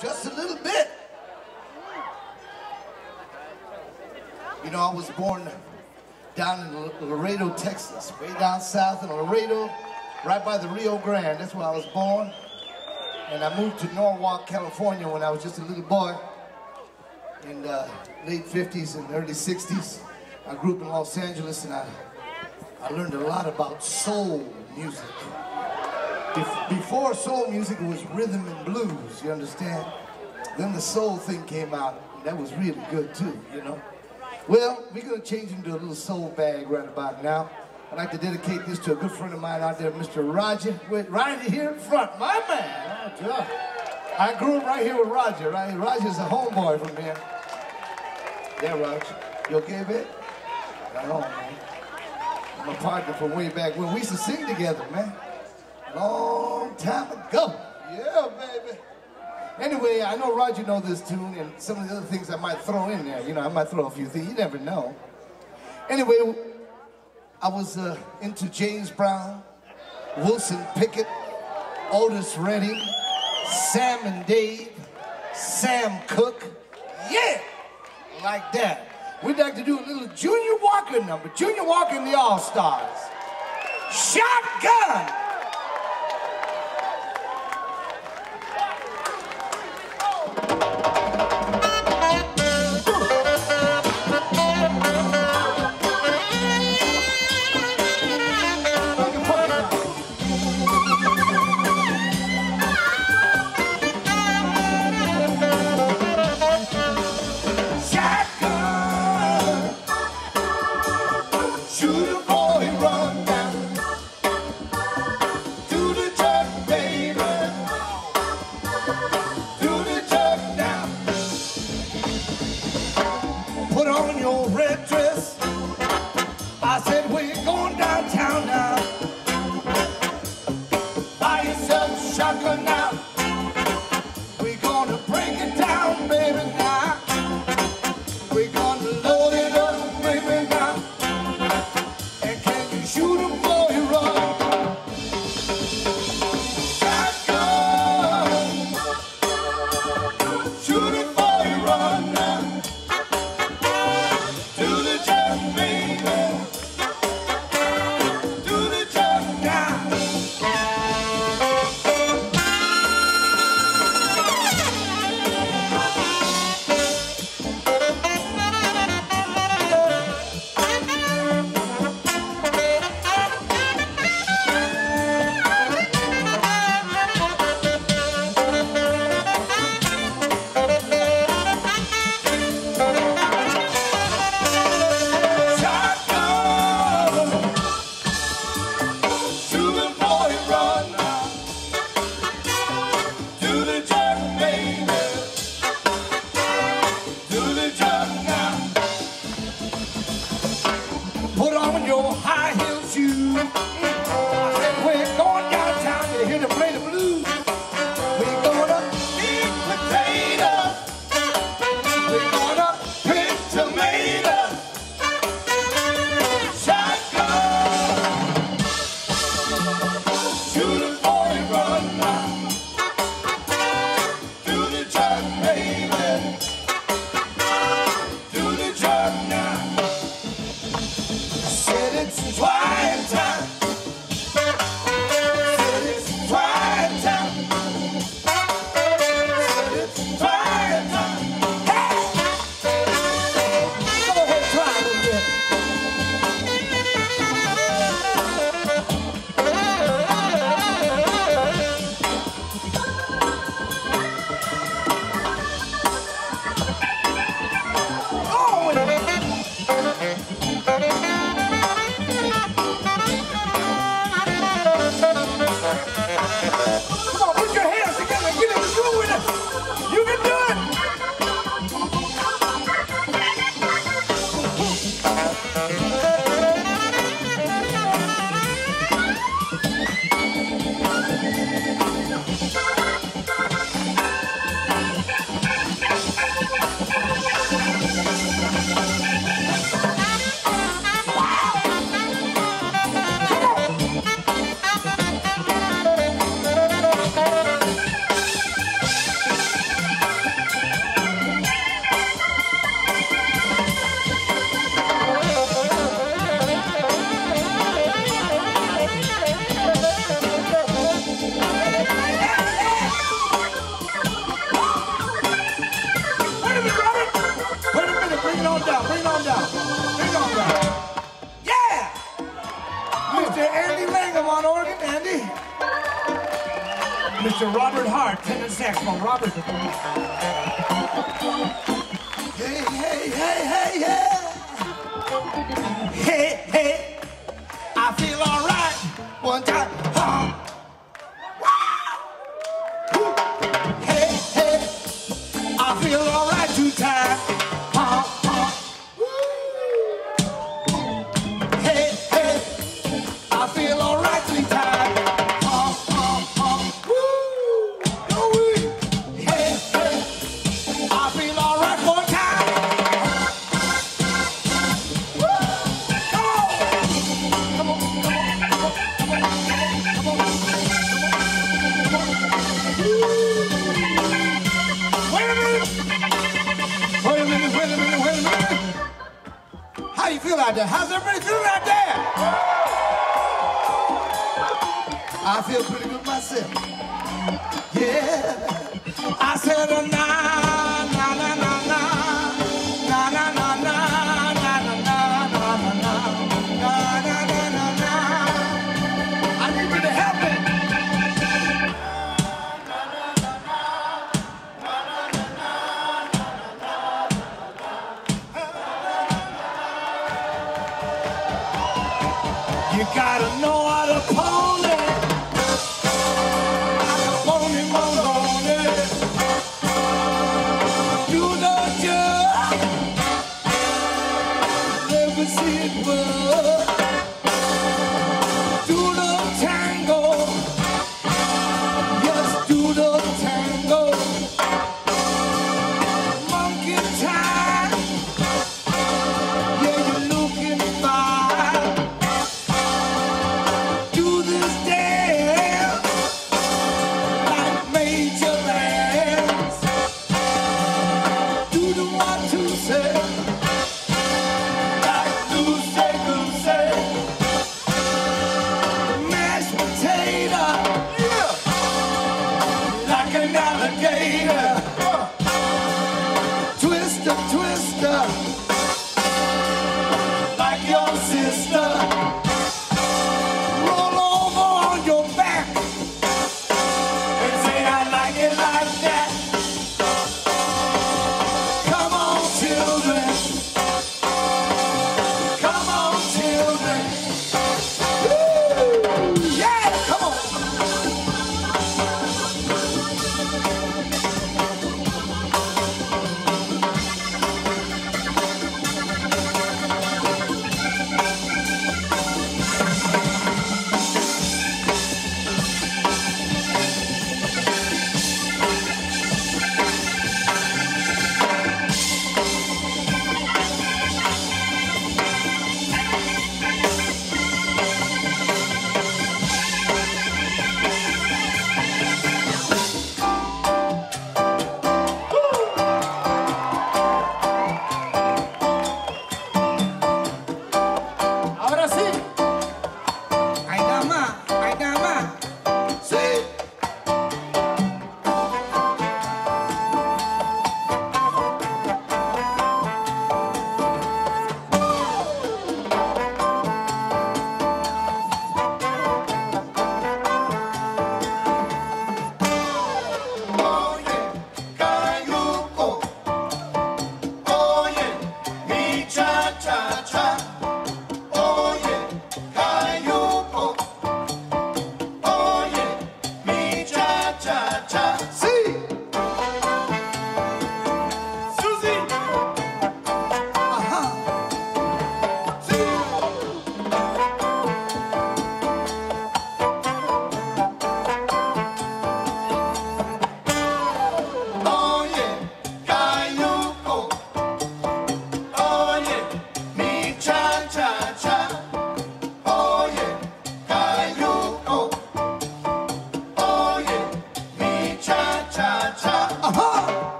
Just a little bit. You know, I was born down in Laredo, Texas, way down south in Laredo, right by the Rio Grande. That's where I was born. And I moved to Norwalk, California when I was just a little boy in the late 50s and early 60s. I grew up in Los Angeles and I, I learned a lot about soul music. Before soul music, was rhythm and blues, you understand? Then the soul thing came out, and that was really good too, you know? Well, we're gonna change into a little soul bag right about now. I'd like to dedicate this to a good friend of mine out there, Mr. Roger. Wait, right here in front, my man. Oh, I grew up right here with Roger, right? Roger's a homeboy from here. Yeah, Roger. You okay, babe? Right on, man. A partner from way back when. We used to sing together, man. Long time ago. Yeah, baby. Anyway, I know Roger know this tune and some of the other things I might throw in there. You know, I might throw a few things. You never know. Anyway, I was uh, into James Brown, Wilson Pickett, Otis Redding, Sam and Dave, Sam Cooke. Yeah, like that. We'd like to do a little Junior Walker number. Junior Walker and the All-Stars. Shotgun! Come Robinson. Hey, hey, hey, hey, yeah. Hey, hey. I feel all right. One time. Huh. Hey, hey. I feel all right. out there? How's everybody feeling out there? I feel pretty good myself. Yeah. I said, oh, I'm not. You gotta know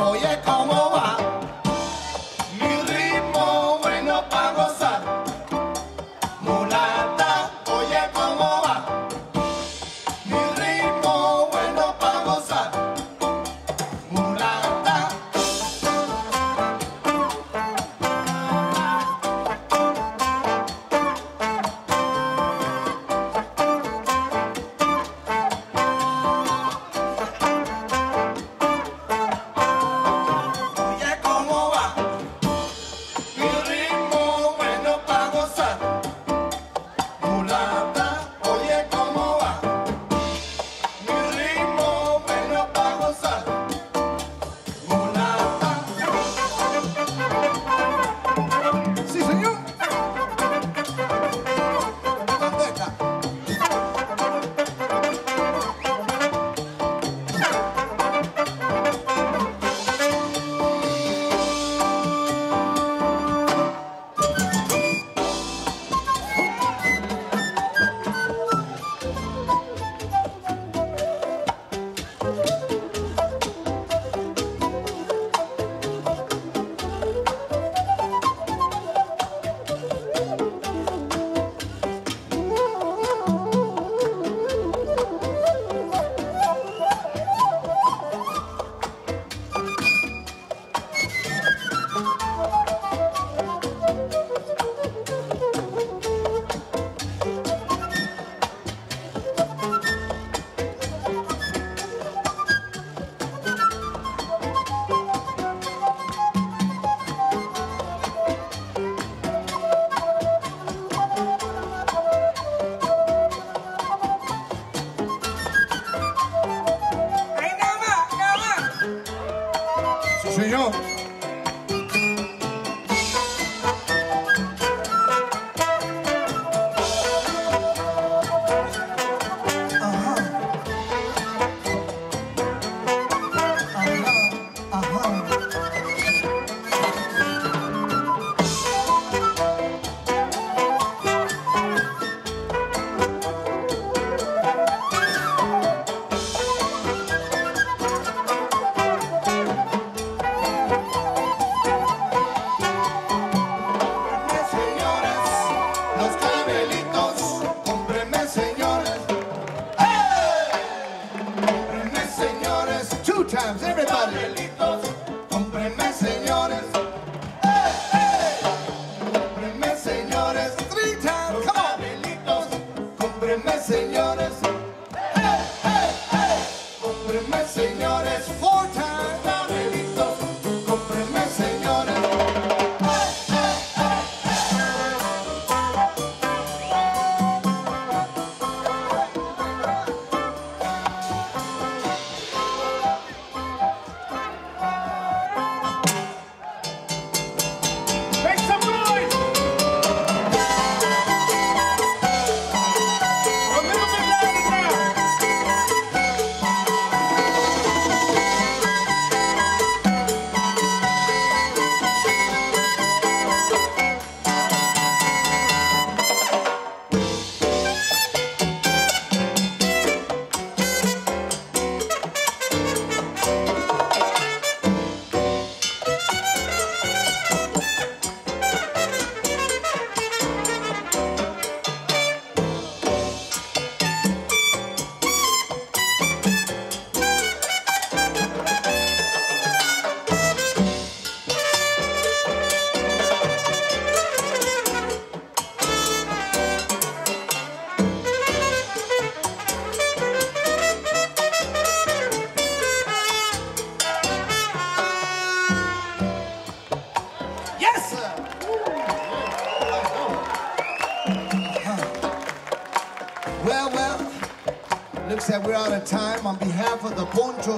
Oye,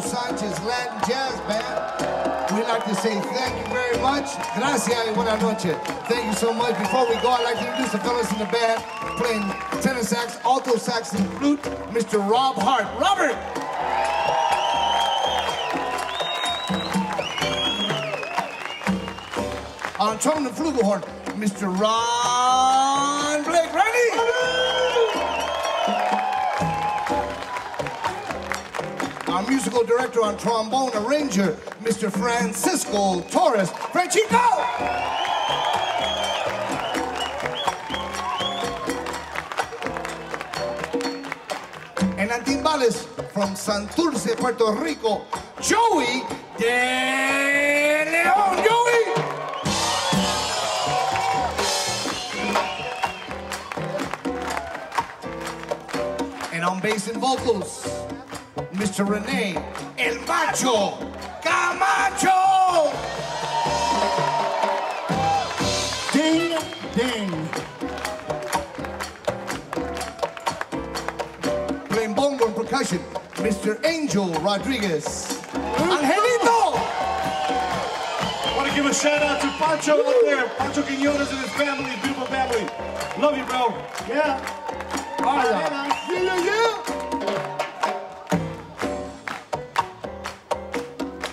Poncho Sanchez Latin Jazz Band, we'd like to say thank you very much. Gracias y buenas noches. Thank you so much. Before we go, I'd like to introduce the fellas in the band playing tenor sax, alto sax, and flute, Mr. Rob Hardt. Robert! On trumpet and flugelhorn, Mr. Ron Our musical director on trombone arranger, Mr. Francisco Torres. Franchico! And on timbales from Santurce, Puerto Rico, Joey De Leon. Joey! And on bass and vocals, Mr. Rene El Macho Camacho. Ding, ding. Playing bongo and percussion, Mr. Angel Rodriguez. Angelito. want to give a shout out to Pancho out there, Pancho Quinones and his family, his beautiful family. Love you, bro. Yeah. All right, now. Yeah, yeah, yeah.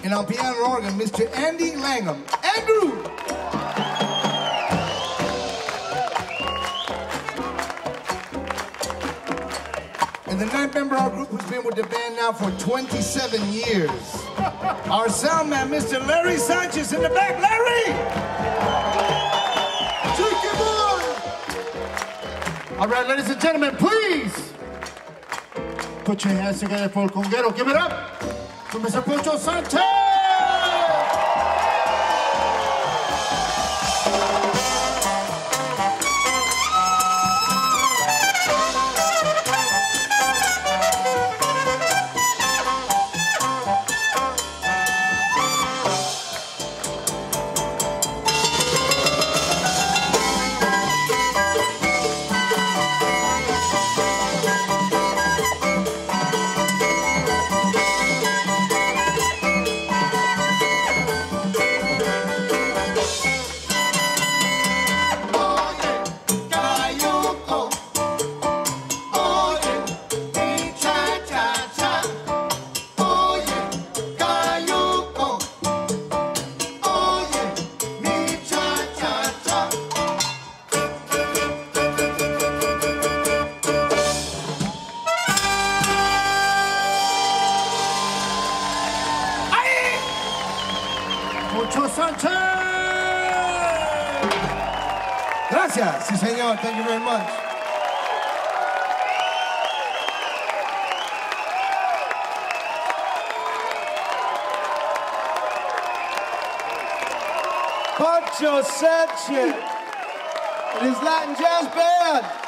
And on piano organ, Mr. Andy Langham. Andrew! And the ninth member of our group who's been with the band now for 27 years. Our sound man, Mr. Larry Sanchez in the back. Larry! It on! All right, ladies and gentlemen, please put your hands together for El Conguero. Give it up for Mr. Poncho Sanchez. Sánchez. Gracias, sí señor, thank you very much. Poncho Sanchez and his Latin Jazz Band.